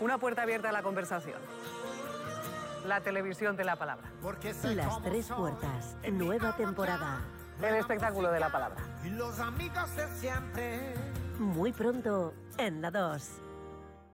Una puerta abierta a la conversación. La televisión de la palabra. Las tres puertas, nueva temporada. El espectáculo de la palabra. Y los amigos de siempre. Muy pronto en la 2.